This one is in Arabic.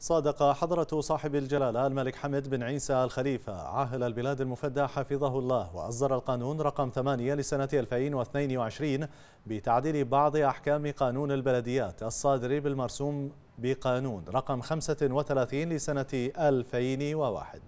صادق حضرة صاحب الجلالة الملك حمد بن عيسى الخليفة عاهل البلاد المفدى حفظه الله وأصدر القانون رقم 8 لسنة 2022 بتعديل بعض أحكام قانون البلديات الصادر بالمرسوم بقانون رقم 35 لسنة 2001